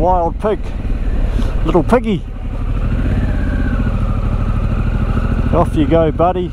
wild pig. Little piggy. Off you go, buddy.